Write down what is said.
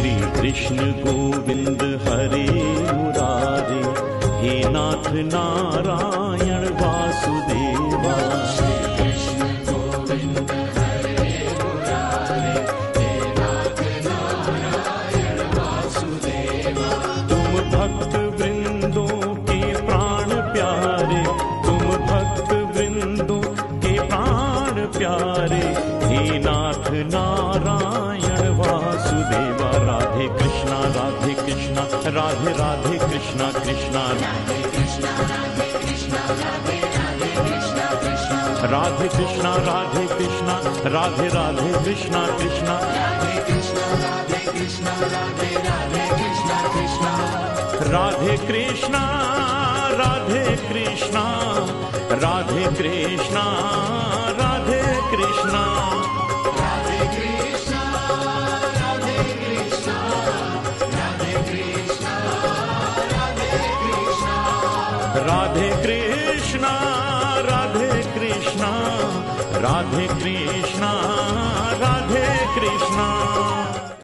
श्री कृष्ण गोविंद, हरे मुरारे, हे नाथ नारायण वासुदेवा। तुम भक्त वृंदों के प्राण प्यारे, तुम भक्त वृंदों के प्राण प्यारे, हे नाथ नारायण वासुदेवा राधे कृष्णा राधे कृष्णा राधे राधे कृष्णा कृष्णा राधे कृष्णा राधे कृष्णा राधे राधे कृष्णा कृष्णा राधे कृष्णा राधे कृष्णा राधे कृष्णा राधे कृष्णा राधे कृष्णा राधे कृष्णा राधे कृष्णा राधे कृष्णा